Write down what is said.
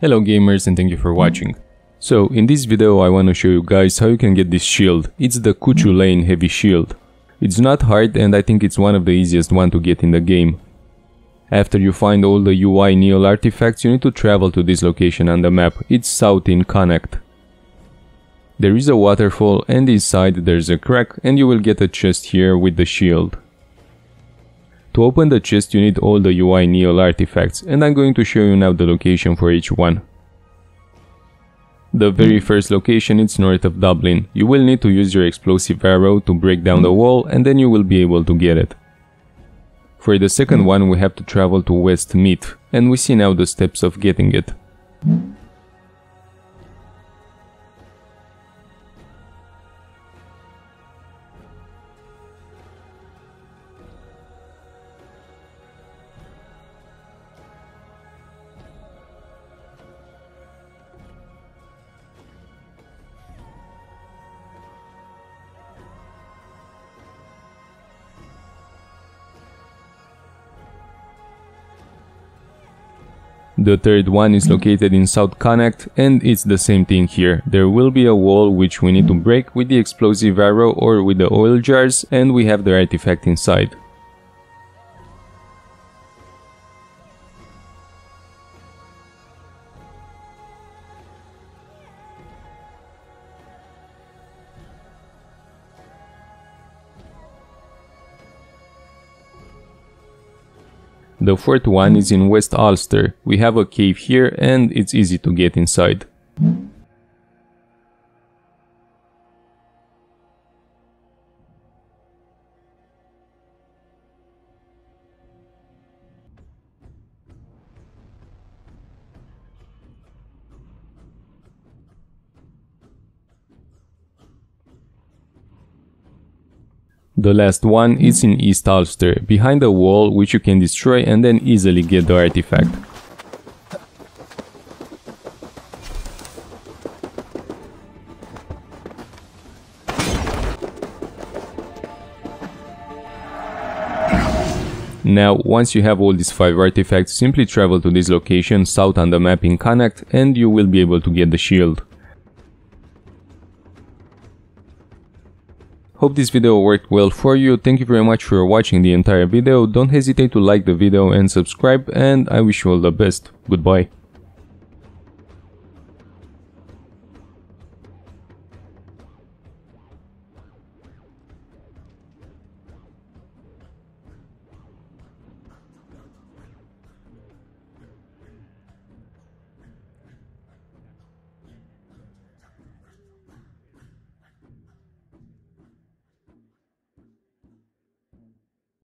Hello gamers and thank you for watching. So, in this video I want to show you guys how you can get this shield. It's the Cu Chulainn Heavy Shield. It's not hard and I think it's one of the easiest one to get in the game. After you find all the UI Neil artifacts you need to travel to this location on the map. It's south in Connacht. There is a waterfall and inside there's a crack and you will get a chest here with the shield. To open the chest you need all the UI Neil artifacts and I'm going to show you now the location for each one. The very first location is north of Dublin. You will need to use your explosive arrow to break down the wall and then you will be able to get it. For the second one we have to travel to Westmeath and we see now the steps of getting it. The third one is located in South Connacht and it's the same thing here. There will be a wall which we need to break with the explosive arrow or with the oil jars and we have the artifact inside. The fourth one is in West Ulster. We have a cave here and it's easy to get inside. The last one is in East Ulster, behind a wall which you can destroy and then easily get the artifact. Now, once you have all these 5 artifacts, simply travel to this location south on the map in Connacht and you will be able to get the shield. Hope this video worked well for you, thank you very much for watching the entire video, don't hesitate to like the video and subscribe and I wish you all the best, goodbye.